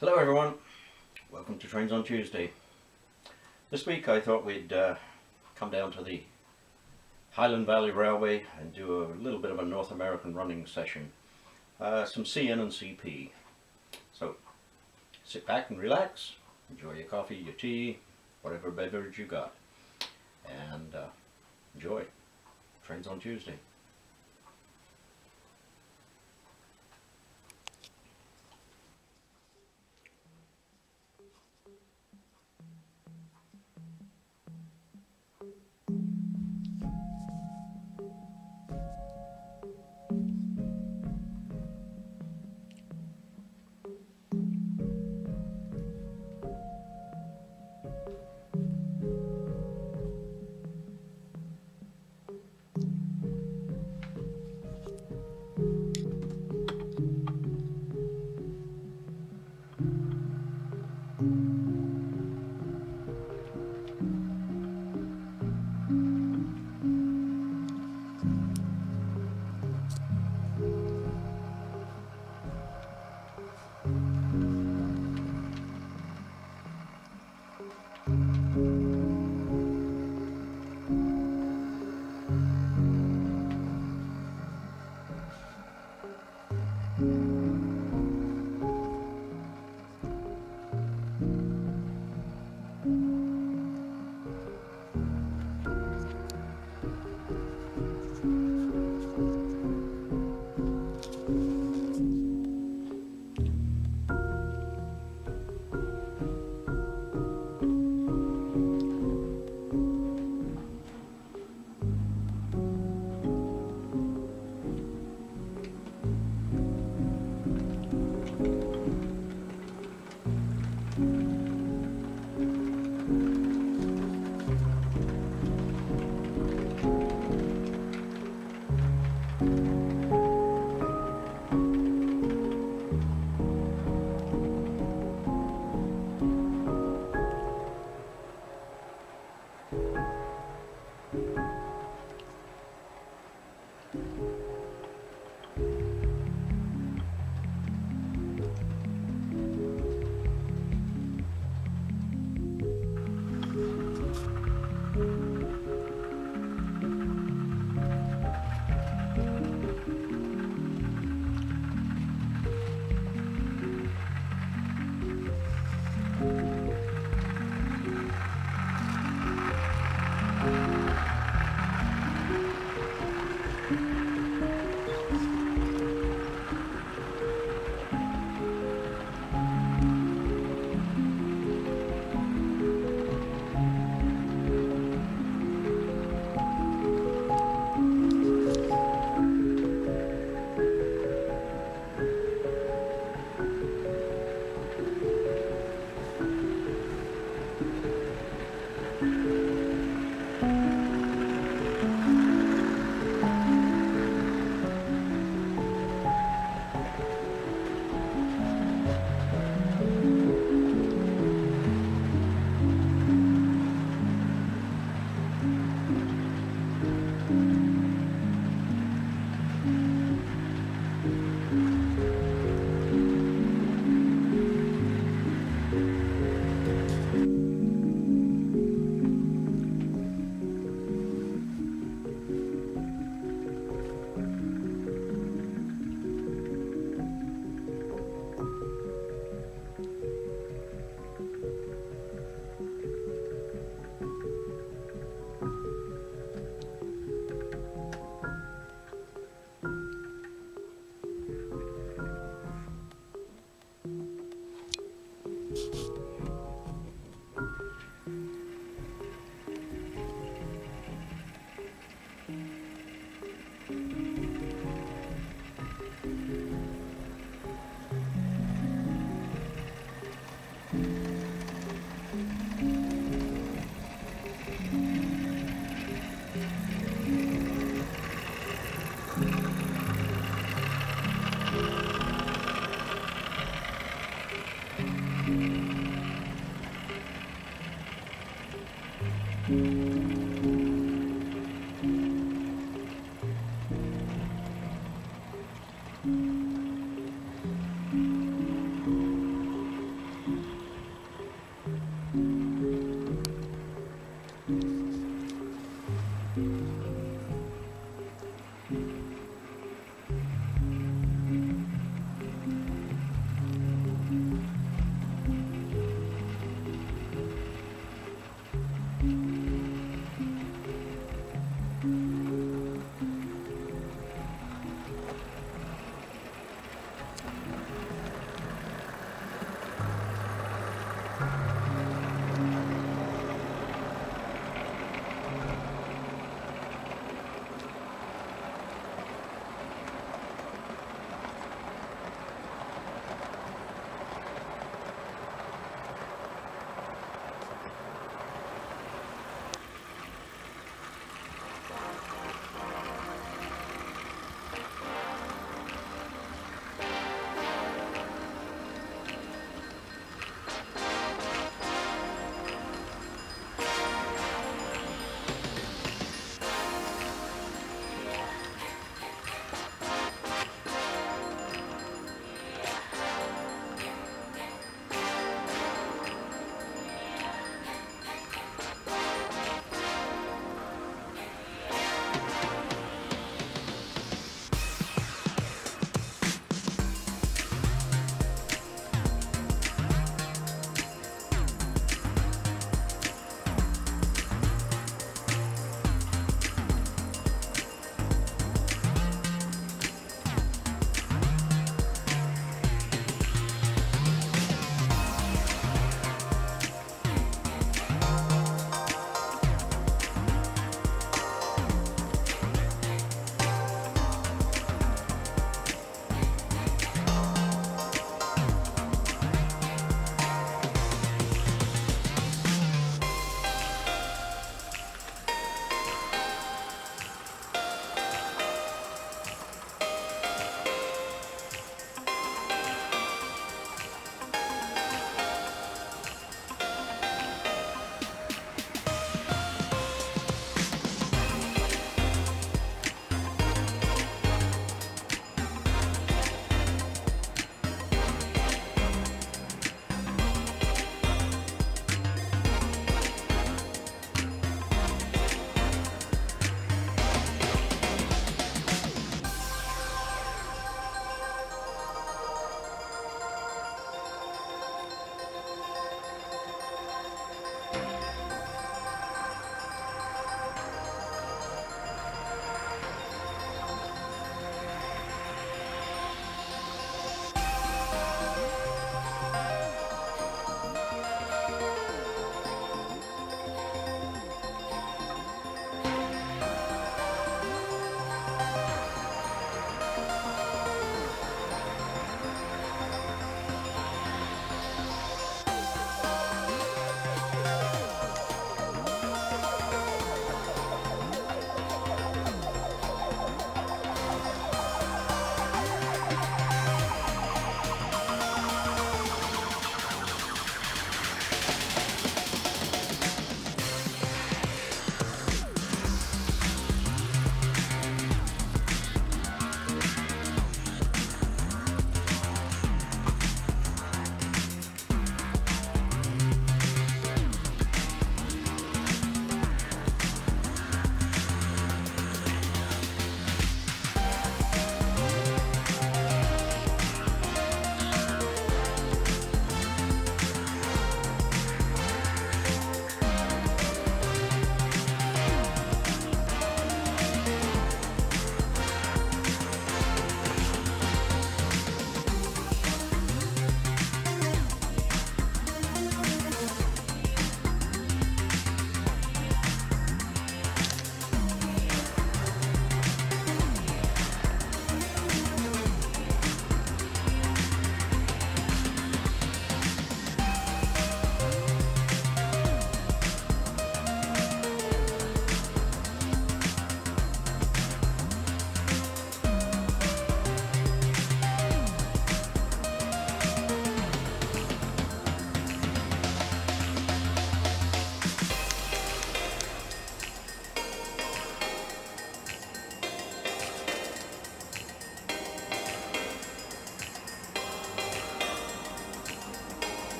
Hello everyone, welcome to Trains on Tuesday. This week I thought we'd uh, come down to the Highland Valley Railway and do a little bit of a North American running session. Uh, some CN and CP. So sit back and relax, enjoy your coffee, your tea, whatever beverage you got. And uh, enjoy. Trains on Tuesday.